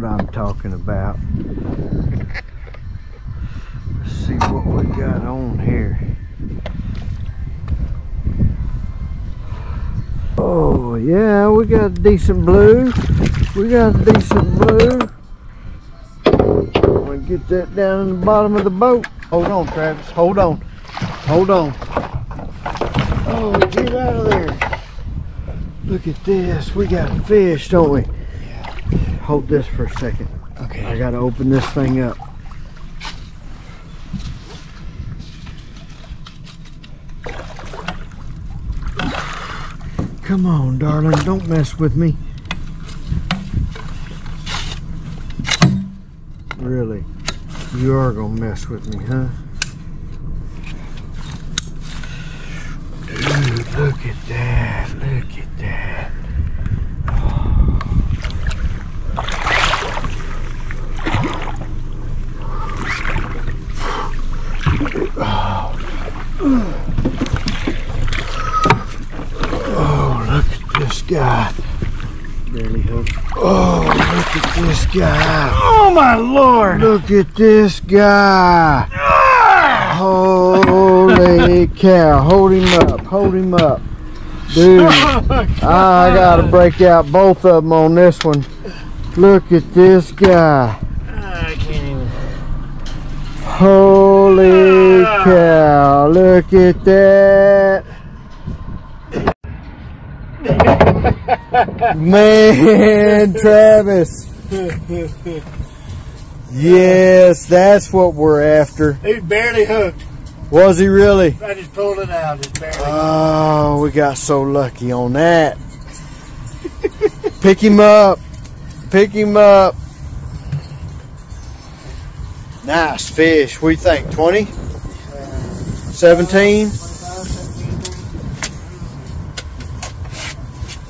talking about. Let's see what we got on here. Oh yeah, we got a decent blue. We got a decent blue. I'm gonna get that down in the bottom of the boat. Hold on, Travis. Hold on. Hold on. Oh, get out of there. Look at this. We got fish, don't we? Hold this for a second. Okay. I gotta open this thing up. Come on, darling, don't mess with me. Really? You are gonna mess with me, huh? Dude, look at that. Look at that. Oh, look at this guy. Barely hooked. Oh, look at this guy. Oh my lord! Look at this guy. Holy cow. Hold him up. Hold him up. Dude, I gotta break out both of them on this one. Look at this guy. I can't even. Holy cow. Look at that. Man, Travis. Yes, that's what we're after. He's barely hooked. Was he really? I just pulled it out. Oh, we got so lucky on that. Pick him up. Pick him up. Nice fish. What do you think? 20? 17?